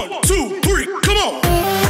One, two, three, come on.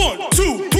One, two, three.